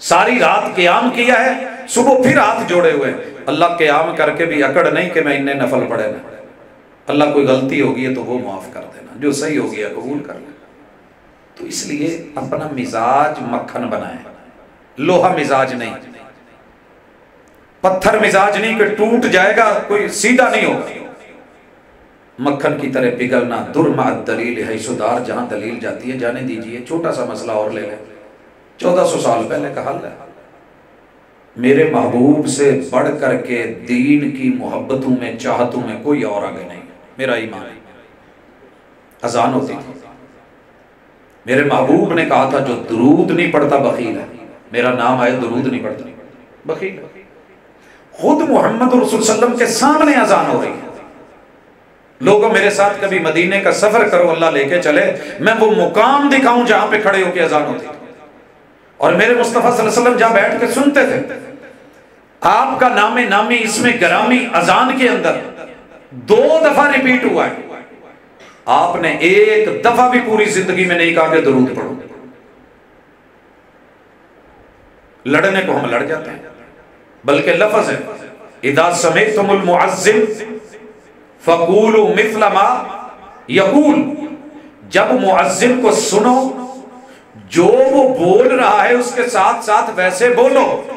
सारी रात क्याम किया है, सुबह फिर हाथ जोड़े हुए अल्लाह क्याम करके भी अकड़ नहीं कि मैं इन्ने नफल पड़े ना। अल्लाह कोई गलती होगी तो वो माफ़ कर देना, जो सही हो गया कबूल कर लेना। तो इसलिए अपना मिजाज मक्खन बनाए। लोहा मिजाज नहीं। पत्थर मिजाज नहीं कि टूट जाएगा, कोई सीधा नहीं होगा। मक्खन की तरह पिघलना दुर्माद दलील है सुधार जहाँ दलील जाती है, जाने दीजिए, छोटा सा मसला और ले लें। चौदह सौ साल पहले का हल है मेरे महबूब से बढ़ करके दीन की मोहब्बतों में, चाहतों में कोई और आगे नहीं। मेरा ईमान अजान होती थी। मेरे महबूब ने कहा था, जो दरूद नहीं पढ़ता, बकील है। मेरा नाम आए दरूद नहीं पढ़ता। बकील खुद मोहम्मद रसुल्लम के सामने अजान हो रही है। लोगों, मेरे साथ कभी मदीने का सफ़र करो, अल्लाह लेके चले। मैं वो मुकाम दिखाऊँ जहाँ पे खड़े होकर अजान होती और मेरे मुस्तफ़ा वसल्लम जहाँ बैठ के सुनते थे, आपका नामे नामी इसमें गरामी अजान के अंदर दो दफ़ा रिपीट हुआ है। आपने एक दफ़ा भी पूरी ज़िंदगी में नहीं कहा कि दरूद पढ़ो। लड़ने को हम लड़ जाते हैं, बल्कि लफज है इदा समेत फकूल मिसलमा यकूल। जब मुआजिम को सुनो जो वो बोल रहा है उसके साथ साथ वैसे बोलो।